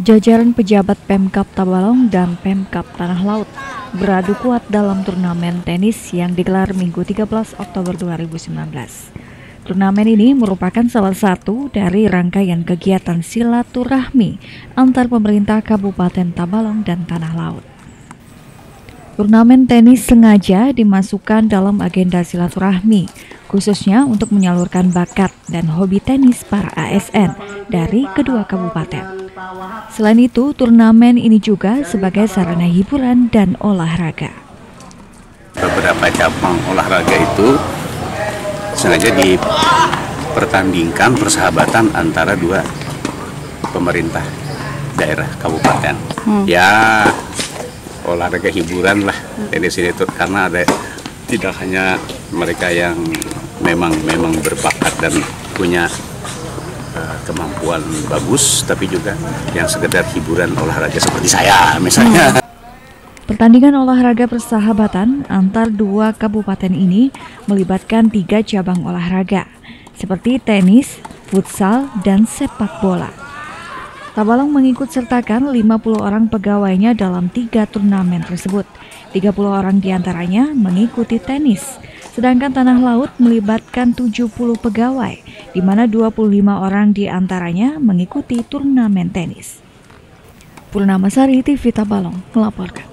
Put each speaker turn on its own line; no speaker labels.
Jajaran pejabat Pemkap Tabalong dan Pemkap Tanah Laut beradu kuat dalam turnamen tenis yang digelar Minggu 13 Oktober 2019. Turnamen ini merupakan salah satu dari rangkaian kegiatan silaturahmi antar pemerintah Kabupaten Tabalong dan Tanah Laut. Turnamen tenis sengaja dimasukkan dalam agenda silaturahmi, khususnya untuk menyalurkan bakat dan hobi tenis para ASN dari kedua kabupaten. Selain itu, turnamen ini juga sebagai sarana hiburan dan olahraga.
Beberapa cabang olahraga itu sengaja dipertandingkan persahabatan antara dua pemerintah daerah kabupaten. Hmm. Ya olahraga hiburan lah di sini tuh karena ada tidak hanya mereka yang memang memang berbakat dan punya Eh, kemampuan bagus, tapi juga yang sekedar hiburan olahraga seperti saya misalnya.
Pertandingan olahraga persahabatan antar dua kabupaten ini melibatkan tiga cabang olahraga, seperti tenis, futsal, dan sepak bola. Tabalong mengikut sertakan 50 orang pegawainya dalam tiga turnamen tersebut. 30 orang di antaranya mengikuti tenis, sedangkan Tanah Laut melibatkan 70 pegawai, di mana 25 orang di antaranya mengikuti turnamen tenis. Purnama Sari TV Tabalong melaporkan.